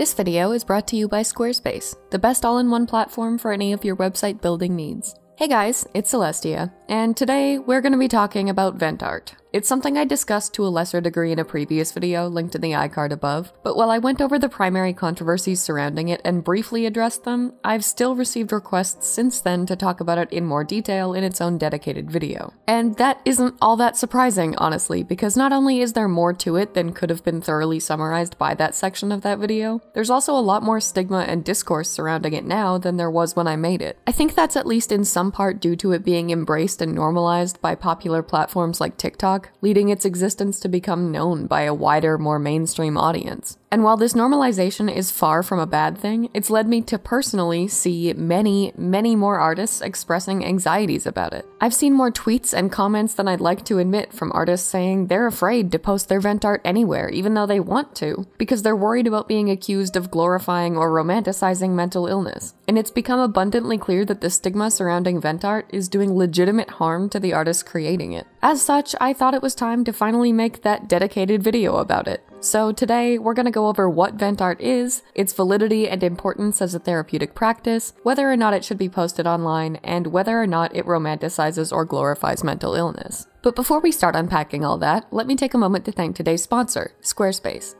This video is brought to you by Squarespace, the best all-in-one platform for any of your website building needs. Hey guys, it's Celestia, and today we're going to be talking about vent art. It's something I discussed to a lesser degree in a previous video linked in the iCard above, but while I went over the primary controversies surrounding it and briefly addressed them, I've still received requests since then to talk about it in more detail in its own dedicated video. And that isn't all that surprising, honestly, because not only is there more to it than could have been thoroughly summarized by that section of that video, there's also a lot more stigma and discourse surrounding it now than there was when I made it. I think that's at least in some part due to it being embraced and normalized by popular platforms like TikTok leading its existence to become known by a wider, more mainstream audience. And while this normalization is far from a bad thing, it's led me to personally see many, many more artists expressing anxieties about it. I've seen more tweets and comments than I'd like to admit from artists saying they're afraid to post their vent art anywhere, even though they want to, because they're worried about being accused of glorifying or romanticizing mental illness. And it's become abundantly clear that the stigma surrounding vent art is doing legitimate harm to the artists creating it. As such, I thought it was time to finally make that dedicated video about it. So today, we're going to go over what vent art is, its validity and importance as a therapeutic practice, whether or not it should be posted online, and whether or not it romanticizes or glorifies mental illness. But before we start unpacking all that, let me take a moment to thank today's sponsor, Squarespace.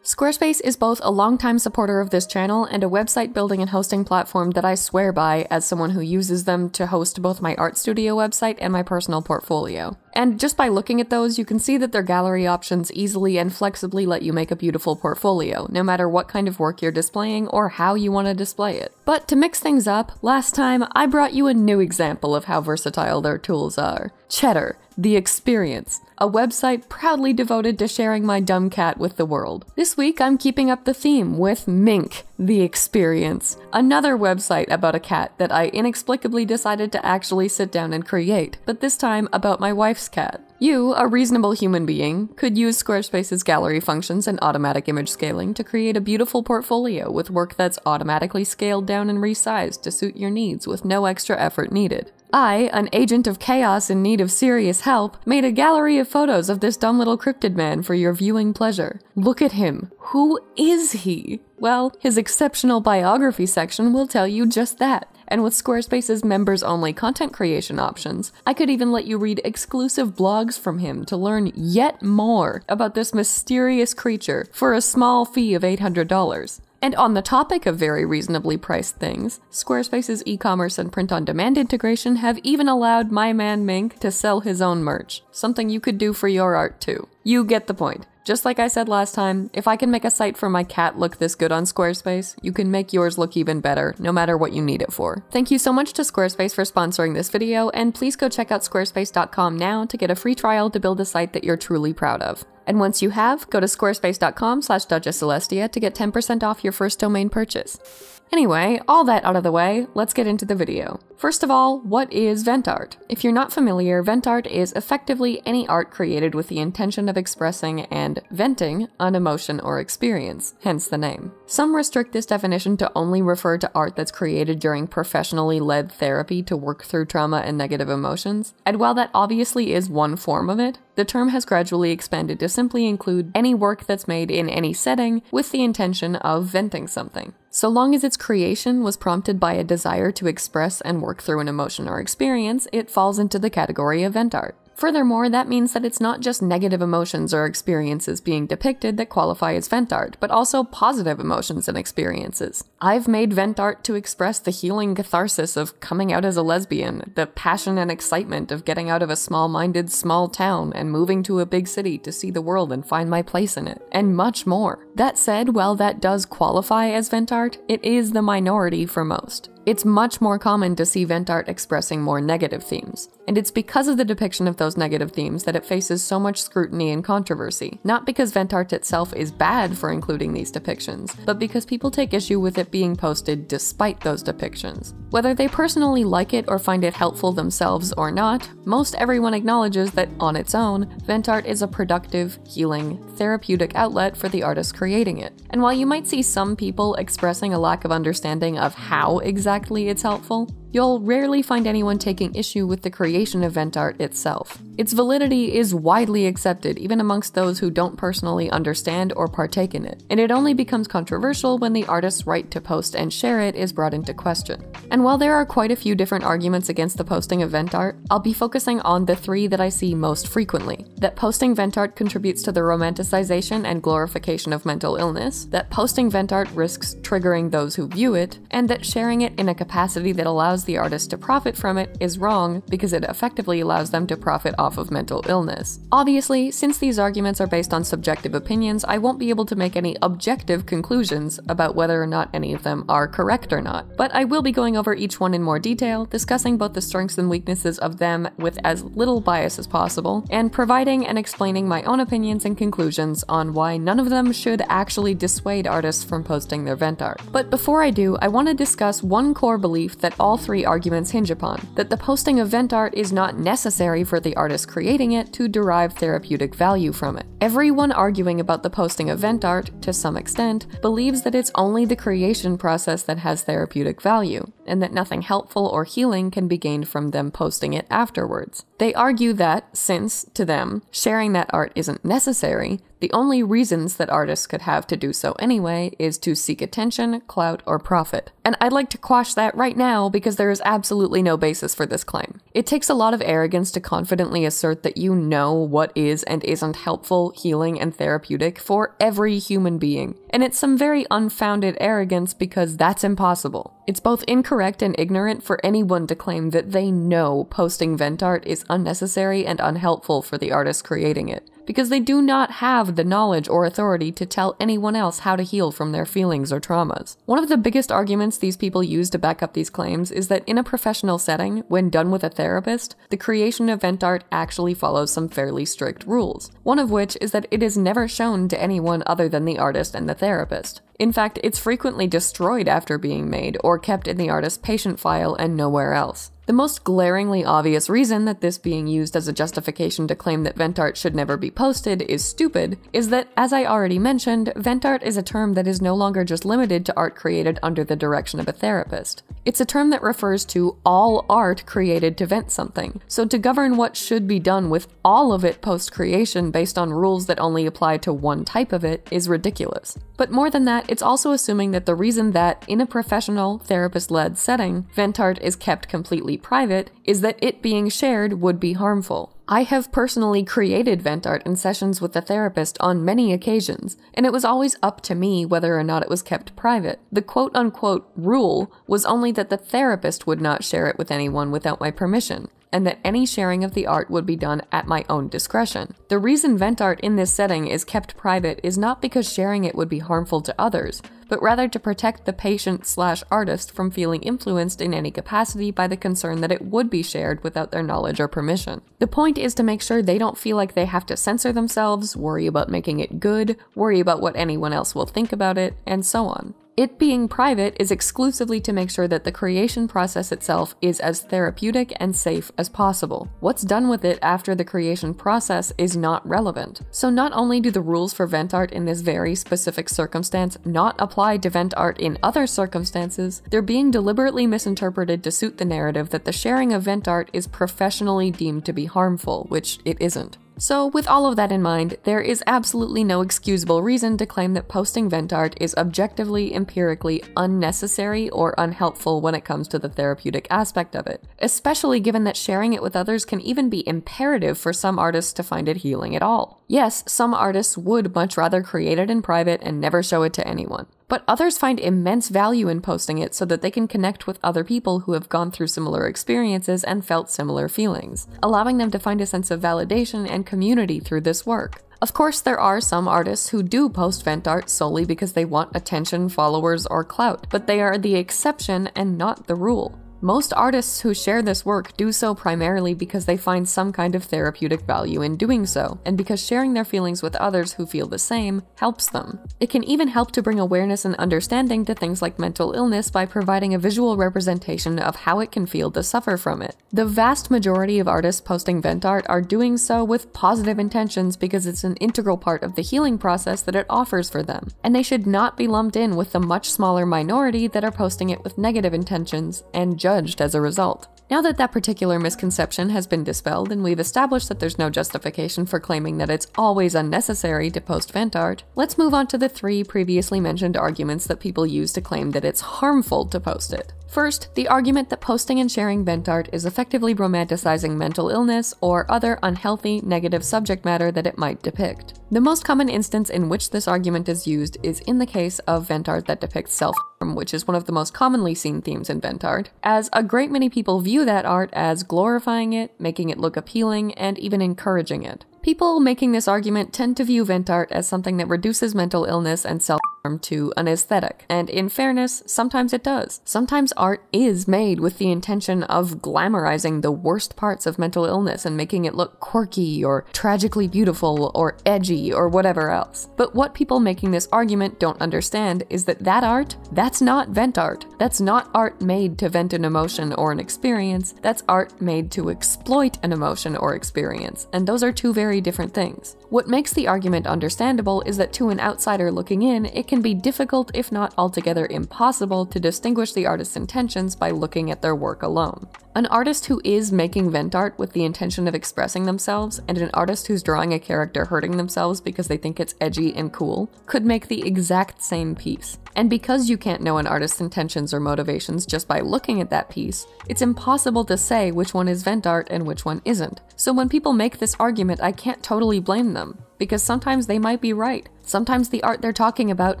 Squarespace is both a longtime supporter of this channel and a website building and hosting platform that I swear by as someone who uses them to host both my art studio website and my personal portfolio. And just by looking at those, you can see that their gallery options easily and flexibly let you make a beautiful portfolio, no matter what kind of work you're displaying or how you want to display it. But to mix things up, last time I brought you a new example of how versatile their tools are. Cheddar, the Experience, a website proudly devoted to sharing my dumb cat with the world. This week I'm keeping up the theme with Mink, the Experience, another website about a cat that I inexplicably decided to actually sit down and create, but this time about my wife's cat. You, a reasonable human being, could use Squarespace's gallery functions and automatic image scaling to create a beautiful portfolio with work that's automatically scaled down and resized to suit your needs with no extra effort needed. I, an agent of chaos in need of serious help, made a gallery of photos of this dumb little cryptid man for your viewing pleasure. Look at him. Who is he? Well, his exceptional biography section will tell you just that. And with Squarespace's members only content creation options, I could even let you read exclusive blogs from him to learn yet more about this mysterious creature for a small fee of $800. And on the topic of very reasonably priced things, Squarespace's e commerce and print on demand integration have even allowed my man Mink to sell his own merch, something you could do for your art too. You get the point. Just like I said last time, if I can make a site for my cat look this good on Squarespace, you can make yours look even better, no matter what you need it for. Thank you so much to Squarespace for sponsoring this video, and please go check out squarespace.com now to get a free trial to build a site that you're truly proud of. And once you have, go to squarespace.com slash Celestia to get 10% off your first domain purchase. Anyway, all that out of the way, let's get into the video. First of all, what is vent art? If you're not familiar, vent art is effectively any art created with the intention of expressing and venting an emotion or experience, hence the name. Some restrict this definition to only refer to art that's created during professionally led therapy to work through trauma and negative emotions, and while that obviously is one form of it, the term has gradually expanded to simply include any work that's made in any setting with the intention of venting something. So long as its creation was prompted by a desire to express and work through an emotion or experience, it falls into the category of vent art. Furthermore, that means that it's not just negative emotions or experiences being depicted that qualify as vent art, but also positive emotions and experiences. I've made vent art to express the healing catharsis of coming out as a lesbian, the passion and excitement of getting out of a small minded small town and moving to a big city to see the world and find my place in it, and much more. That said, while that does qualify as vent art, it is the minority for most. It's much more common to see vent art expressing more negative themes, and it's because of the depiction of those negative themes that it faces so much scrutiny and controversy. Not because vent art itself is bad for including these depictions, but because people take issue with it being posted despite those depictions. Whether they personally like it or find it helpful themselves or not, most everyone acknowledges that on its own, vent art is a productive, healing, therapeutic outlet for the artist creating it. And while you might see some people expressing a lack of understanding of how exactly it's helpful, you'll rarely find anyone taking issue with the creation of vent art itself. Its validity is widely accepted even amongst those who don't personally understand or partake in it, and it only becomes controversial when the artist's right to post and share it is brought into question. And while there are quite a few different arguments against the posting of vent art, I'll be focusing on the three that I see most frequently. That posting vent art contributes to the romanticization and glorification of mental illness, that posting vent art risks triggering those who view it, and that sharing it in a capacity that allows the artist to profit from it is wrong because it effectively allows them to profit off of mental illness. Obviously, since these arguments are based on subjective opinions, I won't be able to make any objective conclusions about whether or not any of them are correct or not, but I will be going over each one in more detail, discussing both the strengths and weaknesses of them with as little bias as possible, and providing and explaining my own opinions and conclusions on why none of them should actually dissuade artists from posting their vent art. But before I do, I want to discuss one core belief that all three arguments hinge upon that the posting of vent art is not necessary for the artist creating it to derive therapeutic value from it. Everyone arguing about the posting of vent art, to some extent, believes that it's only the creation process that has therapeutic value, and that nothing helpful or healing can be gained from them posting it afterwards. They argue that, since, to them, sharing that art isn't necessary, the only reasons that artists could have to do so anyway is to seek attention, clout, or profit. And I'd like to quash that right now because there is absolutely no basis for this claim. It takes a lot of arrogance to confidently assert that you know what is and isn't helpful, healing, and therapeutic for every human being. And it's some very unfounded arrogance because that's impossible. It's both incorrect and ignorant for anyone to claim that they know posting vent art is unnecessary and unhelpful for the artist creating it because they do not have the knowledge or authority to tell anyone else how to heal from their feelings or traumas. One of the biggest arguments these people use to back up these claims is that in a professional setting, when done with a therapist, the creation of vent art actually follows some fairly strict rules. One of which is that it is never shown to anyone other than the artist and the therapist. In fact, it's frequently destroyed after being made or kept in the artist's patient file and nowhere else. The most glaringly obvious reason that this being used as a justification to claim that vent art should never be posted is stupid is that, as I already mentioned, vent art is a term that is no longer just limited to art created under the direction of a therapist. It's a term that refers to all art created to vent something, so to govern what should be done with all of it post creation based on rules that only apply to one type of it is ridiculous. But more than that, it's also assuming that the reason that, in a professional, therapist led setting, vent art is kept completely private is that it being shared would be harmful. I have personally created vent art in sessions with the therapist on many occasions, and it was always up to me whether or not it was kept private. The quote unquote rule was only that the therapist would not share it with anyone without my permission and that any sharing of the art would be done at my own discretion. The reason vent art in this setting is kept private is not because sharing it would be harmful to others, but rather to protect the patient slash artist from feeling influenced in any capacity by the concern that it would be shared without their knowledge or permission. The point is to make sure they don't feel like they have to censor themselves, worry about making it good, worry about what anyone else will think about it, and so on. It being private is exclusively to make sure that the creation process itself is as therapeutic and safe as possible. What's done with it after the creation process is not relevant. So not only do the rules for vent art in this very specific circumstance not apply to vent art in other circumstances, they're being deliberately misinterpreted to suit the narrative that the sharing of vent art is professionally deemed to be harmful, which it isn't. So, with all of that in mind, there is absolutely no excusable reason to claim that posting vent art is objectively, empirically unnecessary or unhelpful when it comes to the therapeutic aspect of it, especially given that sharing it with others can even be imperative for some artists to find it healing at all. Yes, some artists would much rather create it in private and never show it to anyone but others find immense value in posting it so that they can connect with other people who have gone through similar experiences and felt similar feelings, allowing them to find a sense of validation and community through this work. Of course, there are some artists who do post vent art solely because they want attention, followers, or clout, but they are the exception and not the rule. Most artists who share this work do so primarily because they find some kind of therapeutic value in doing so, and because sharing their feelings with others who feel the same helps them. It can even help to bring awareness and understanding to things like mental illness by providing a visual representation of how it can feel to suffer from it. The vast majority of artists posting vent art are doing so with positive intentions because it's an integral part of the healing process that it offers for them, and they should not be lumped in with the much smaller minority that are posting it with negative intentions and judged as a result. Now that that particular misconception has been dispelled and we've established that there's no justification for claiming that it's always unnecessary to post vent art, let's move on to the three previously mentioned arguments that people use to claim that it's harmful to post it. First, the argument that posting and sharing vent art is effectively romanticizing mental illness or other unhealthy, negative subject matter that it might depict. The most common instance in which this argument is used is in the case of vent art that depicts self harm, which is one of the most commonly seen themes in vent art, as a great many people view that art as glorifying it, making it look appealing, and even encouraging it. People making this argument tend to view vent art as something that reduces mental illness and self to an aesthetic, and in fairness, sometimes it does. Sometimes art is made with the intention of glamorizing the worst parts of mental illness and making it look quirky or tragically beautiful or edgy or whatever else. But what people making this argument don't understand is that that art, that's not vent art. That's not art made to vent an emotion or an experience, that's art made to exploit an emotion or experience, and those are two very very different things. What makes the argument understandable is that to an outsider looking in, it can be difficult, if not altogether impossible, to distinguish the artist's intentions by looking at their work alone. An artist who is making vent art with the intention of expressing themselves, and an artist who's drawing a character hurting themselves because they think it's edgy and cool, could make the exact same piece. And because you can't know an artist's intentions or motivations just by looking at that piece, it's impossible to say which one is vent art and which one isn't. So when people make this argument, I can't totally blame them, because sometimes they might be right. Sometimes the art they're talking about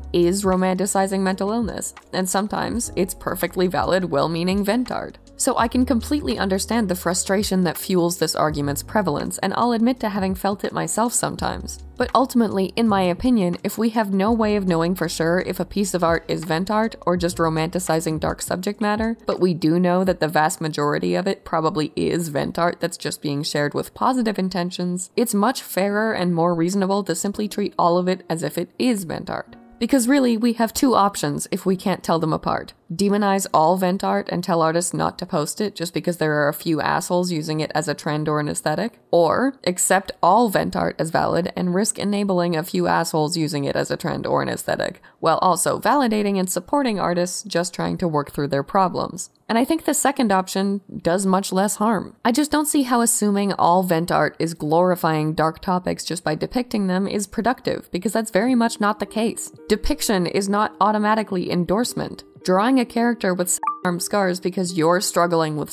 is romanticizing mental illness, and sometimes it's perfectly valid, well meaning vent art. So I can completely understand the frustration that fuels this argument's prevalence, and I'll admit to having felt it myself sometimes. But ultimately, in my opinion, if we have no way of knowing for sure if a piece of art is vent art or just romanticizing dark subject matter, but we do know that the vast majority of it probably is vent art that's just being shared with positive intentions, it's much fairer and more reasonable to simply treat all of it as if it is vent art. Because really, we have two options if we can't tell them apart demonize all vent art and tell artists not to post it just because there are a few assholes using it as a trend or an aesthetic, or accept all vent art as valid and risk enabling a few assholes using it as a trend or an aesthetic, while also validating and supporting artists just trying to work through their problems. And I think the second option does much less harm. I just don't see how assuming all vent art is glorifying dark topics just by depicting them is productive, because that's very much not the case. Depiction is not automatically endorsement. Drawing a character with self-harm scars because you're struggling with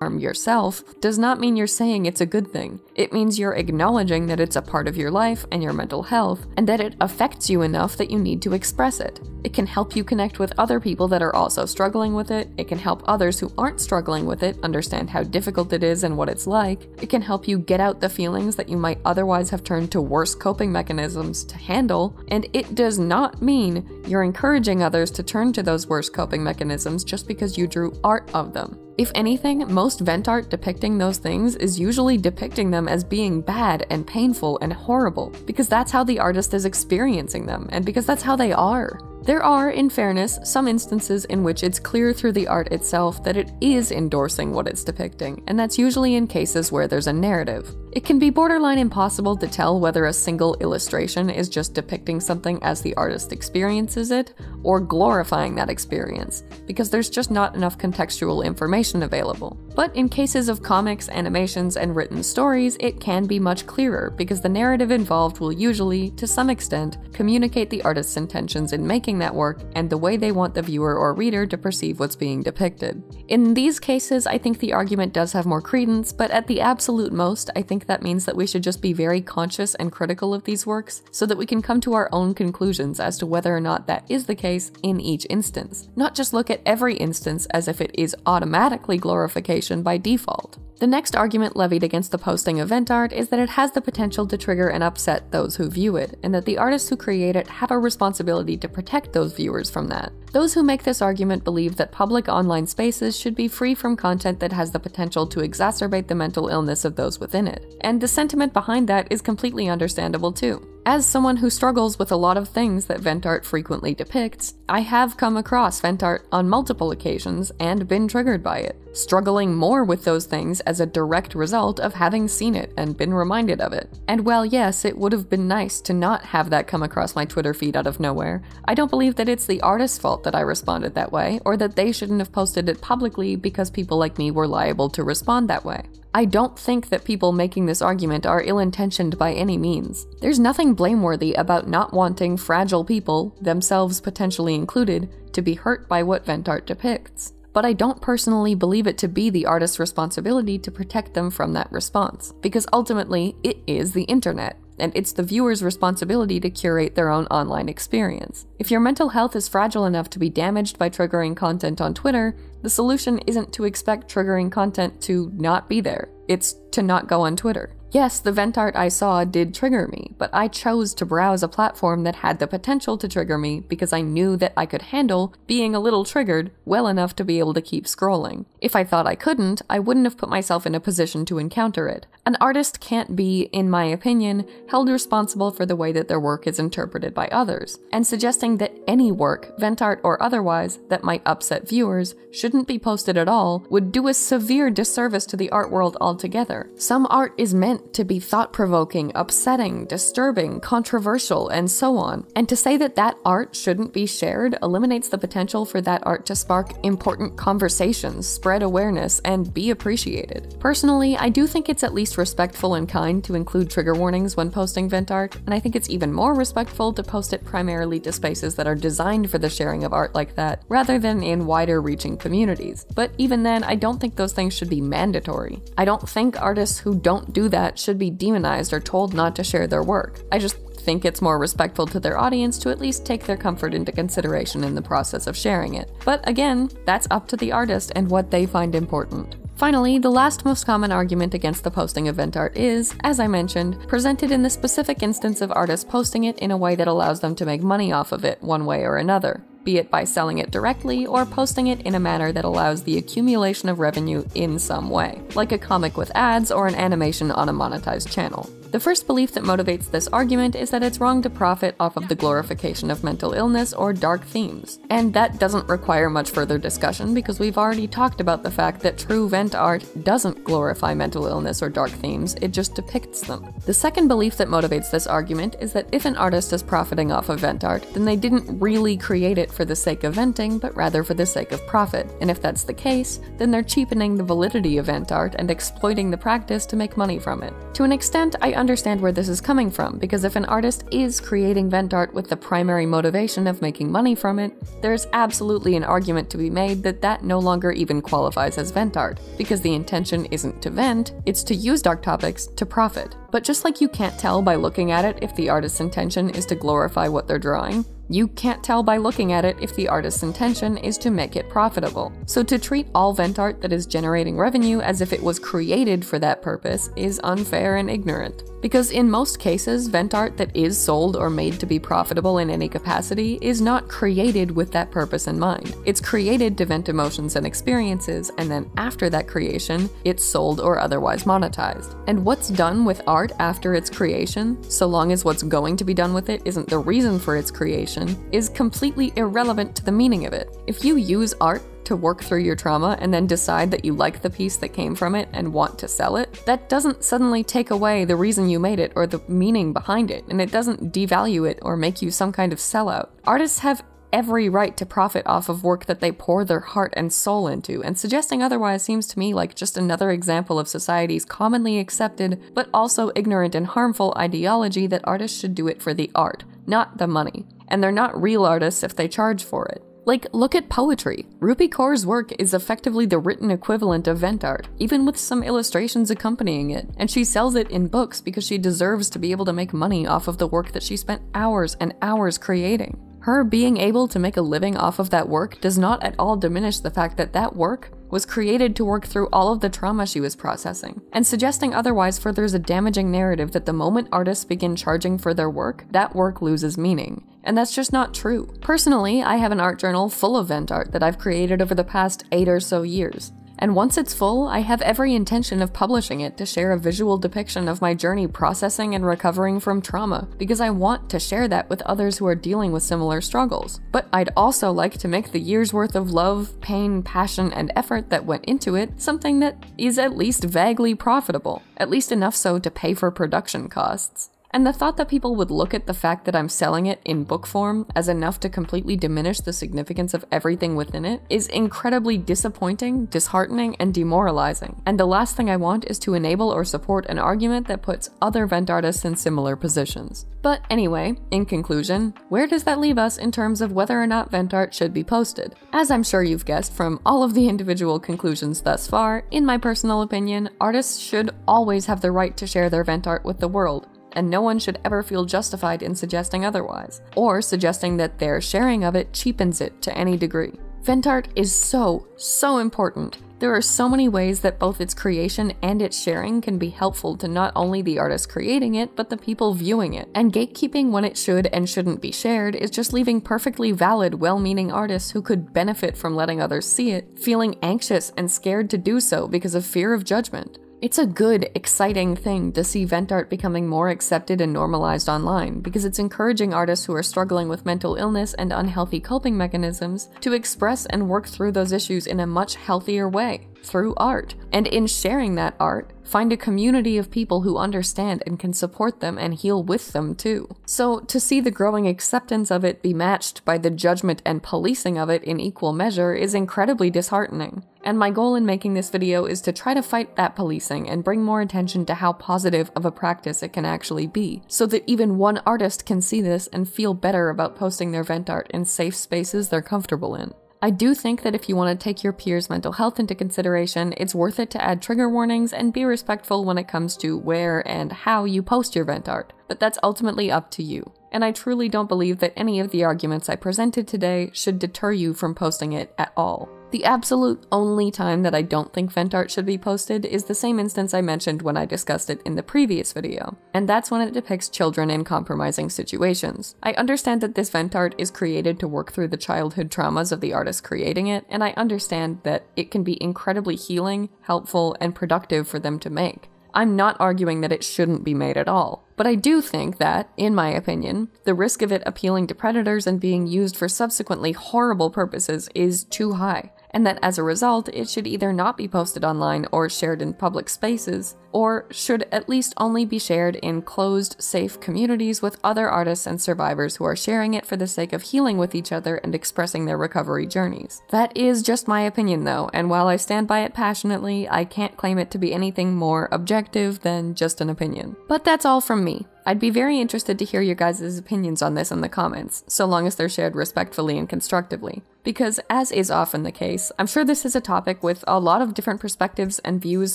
self-harm yourself does not mean you're saying it's a good thing. It means you're acknowledging that it's a part of your life and your mental health, and that it affects you enough that you need to express it. It can help you connect with other people that are also struggling with it. It can help others who aren't struggling with it understand how difficult it is and what it's like. It can help you get out the feelings that you might otherwise have turned to worse coping mechanisms to handle, and it does not mean you're encouraging others to turn to those worse coping mechanisms just because you drew art of them. If anything, most vent art depicting those things is usually depicting them as being bad and painful and horrible, because that's how the artist is experiencing them, and because that's how they are. There are, in fairness, some instances in which it's clear through the art itself that it is endorsing what it's depicting, and that's usually in cases where there's a narrative. It can be borderline impossible to tell whether a single illustration is just depicting something as the artist experiences it, or glorifying that experience, because there's just not enough contextual information available. But in cases of comics, animations, and written stories, it can be much clearer, because the narrative involved will usually, to some extent, communicate the artist's intentions in making that work and the way they want the viewer or reader to perceive what's being depicted. In these cases, I think the argument does have more credence, but at the absolute most, I think that means that we should just be very conscious and critical of these works so that we can come to our own conclusions as to whether or not that is the case in each instance, not just look at every instance as if it is automatically glorification by default. The next argument levied against the posting of vent art is that it has the potential to trigger and upset those who view it, and that the artists who create it have a responsibility to protect those viewers from that. Those who make this argument believe that public online spaces should be free from content that has the potential to exacerbate the mental illness of those within it, and the sentiment behind that is completely understandable too. As someone who struggles with a lot of things that vent art frequently depicts, I have come across vent art on multiple occasions and been triggered by it, struggling more with those things as a direct result of having seen it and been reminded of it. And while yes, it would have been nice to not have that come across my Twitter feed out of nowhere, I don't believe that it's the artist's fault that I responded that way, or that they shouldn't have posted it publicly because people like me were liable to respond that way. I don't think that people making this argument are ill intentioned by any means. There's nothing blameworthy about not wanting fragile people, themselves potentially included, to be hurt by what vent art depicts. But I don't personally believe it to be the artist's responsibility to protect them from that response, because ultimately, it is the internet and it's the viewer's responsibility to curate their own online experience. If your mental health is fragile enough to be damaged by triggering content on Twitter, the solution isn't to expect triggering content to not be there, it's to not go on Twitter. Yes, the vent art I saw did trigger me, but I chose to browse a platform that had the potential to trigger me because I knew that I could handle being a little triggered well enough to be able to keep scrolling. If I thought I couldn't, I wouldn't have put myself in a position to encounter it. An artist can't be, in my opinion, held responsible for the way that their work is interpreted by others, and suggesting that any work, vent art or otherwise, that might upset viewers shouldn't be posted at all would do a severe disservice to the art world altogether. Some art is meant to be thought provoking, upsetting, disturbing, controversial, and so on. And to say that that art shouldn't be shared eliminates the potential for that art to spark important conversations, spread awareness, and be appreciated. Personally, I do think it's at least respectful and kind to include trigger warnings when posting vent art, and I think it's even more respectful to post it primarily to spaces that are designed for the sharing of art like that, rather than in wider reaching communities. But even then, I don't think those things should be mandatory. I don't think artists who don't do that should be demonized or told not to share their work. I just think it's more respectful to their audience to at least take their comfort into consideration in the process of sharing it. But again, that's up to the artist and what they find important. Finally, the last most common argument against the posting of vent art is, as I mentioned, presented in the specific instance of artists posting it in a way that allows them to make money off of it one way or another be it by selling it directly or posting it in a manner that allows the accumulation of revenue in some way, like a comic with ads or an animation on a monetized channel. The first belief that motivates this argument is that it's wrong to profit off of the glorification of mental illness or dark themes. And that doesn't require much further discussion because we've already talked about the fact that true art doesn't glorify mental illness or dark themes, it just depicts them. The second belief that motivates this argument is that if an artist is profiting off of vent art, then they didn't really create it for the sake of venting, but rather for the sake of profit. And if that's the case, then they're cheapening the validity of vent art and exploiting the practice to make money from it. To an extent, I understand where this is coming from, because if an artist is creating vent art with the primary motivation of making money from it, there's absolutely an argument to be made that that no longer even qualifies as vent art, because the intention isn't to vent, it's to use dark topics to profit. But just like you can't tell by looking at it if the artist's intention is to glorify what they're drawing, you can't tell by looking at it if the artist's intention is to make it profitable. So to treat all vent art that is generating revenue as if it was created for that purpose is unfair and ignorant. Because in most cases, vent art that is sold or made to be profitable in any capacity is not created with that purpose in mind. It's created to vent emotions and experiences, and then after that creation, it's sold or otherwise monetized. And what's done with art after its creation, so long as what's going to be done with it isn't the reason for its creation, is completely irrelevant to the meaning of it. If you use art to work through your trauma and then decide that you like the piece that came from it and want to sell it, that doesn't suddenly take away the reason you made it or the meaning behind it, and it doesn't devalue it or make you some kind of sellout. Artists have every right to profit off of work that they pour their heart and soul into, and suggesting otherwise seems to me like just another example of society's commonly accepted, but also ignorant and harmful ideology that artists should do it for the art, not the money. And they're not real artists if they charge for it. Like, look at poetry. Rupi Kaur's work is effectively the written equivalent of vent art, even with some illustrations accompanying it, and she sells it in books because she deserves to be able to make money off of the work that she spent hours and hours creating. Her being able to make a living off of that work does not at all diminish the fact that that work was created to work through all of the trauma she was processing. And suggesting otherwise furthers a damaging narrative that the moment artists begin charging for their work, that work loses meaning. And that's just not true. Personally, I have an art journal full of vent art that I've created over the past eight or so years. And once it's full, I have every intention of publishing it to share a visual depiction of my journey processing and recovering from trauma, because I want to share that with others who are dealing with similar struggles. But I'd also like to make the year's worth of love, pain, passion, and effort that went into it something that is at least vaguely profitable, at least enough so to pay for production costs. And the thought that people would look at the fact that I'm selling it in book form as enough to completely diminish the significance of everything within it is incredibly disappointing, disheartening, and demoralizing. And the last thing I want is to enable or support an argument that puts other vent artists in similar positions. But anyway, in conclusion, where does that leave us in terms of whether or not vent art should be posted? As I'm sure you've guessed from all of the individual conclusions thus far, in my personal opinion, artists should always have the right to share their vent art with the world and no one should ever feel justified in suggesting otherwise, or suggesting that their sharing of it cheapens it to any degree. Vent art is so, so important. There are so many ways that both its creation and its sharing can be helpful to not only the artist creating it, but the people viewing it. And gatekeeping when it should and shouldn't be shared is just leaving perfectly valid, well meaning artists who could benefit from letting others see it, feeling anxious and scared to do so because of fear of judgment. It's a good, exciting thing to see vent art becoming more accepted and normalized online because it's encouraging artists who are struggling with mental illness and unhealthy coping mechanisms to express and work through those issues in a much healthier way through art. And in sharing that art, find a community of people who understand and can support them and heal with them too. So, to see the growing acceptance of it be matched by the judgment and policing of it in equal measure is incredibly disheartening. And my goal in making this video is to try to fight that policing and bring more attention to how positive of a practice it can actually be, so that even one artist can see this and feel better about posting their vent art in safe spaces they're comfortable in. I do think that if you want to take your peers' mental health into consideration, it's worth it to add trigger warnings and be respectful when it comes to where and how you post your vent art, but that's ultimately up to you. And I truly don't believe that any of the arguments I presented today should deter you from posting it at all. The absolute only time that I don't think vent art should be posted is the same instance I mentioned when I discussed it in the previous video, and that's when it depicts children in compromising situations. I understand that this vent art is created to work through the childhood traumas of the artist creating it, and I understand that it can be incredibly healing, helpful, and productive for them to make. I'm not arguing that it shouldn't be made at all. But I do think that, in my opinion, the risk of it appealing to predators and being used for subsequently horrible purposes is too high and that as a result, it should either not be posted online or shared in public spaces, or should at least only be shared in closed, safe communities with other artists and survivors who are sharing it for the sake of healing with each other and expressing their recovery journeys. That is just my opinion though, and while I stand by it passionately, I can't claim it to be anything more objective than just an opinion. But that's all from me. I'd be very interested to hear your guys' opinions on this in the comments, so long as they're shared respectfully and constructively. Because, as is often the case, I'm sure this is a topic with a lot of different perspectives and views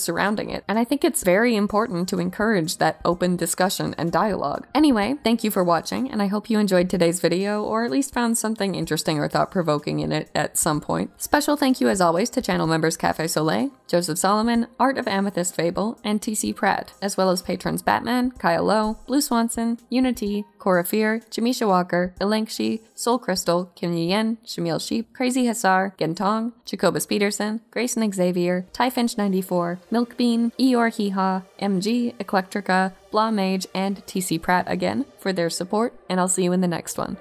surrounding it, and I think it's very important to encourage that open discussion and dialogue. Anyway, thank you for watching, and I hope you enjoyed today's video, or at least found something interesting or thought provoking in it at some point. Special thank you as always to channel members Cafe Soleil, Joseph Solomon, Art of Amethyst Fable, and TC Pratt, as well as patrons Batman, Kyle Lowe, Blue Swanson, Unity, Cora Fear, Jamisha Walker, Elengshi, Soul Crystal, Kim Yen, Shamil Sheep, Crazy Hassar, Gentong, Jacobus Peterson, Grayson Xavier, Tyfinch94, Milkbean, Eeyore Heehaw, MG, Eclectrica, Blah Mage, and TC Pratt again for their support, and I'll see you in the next one.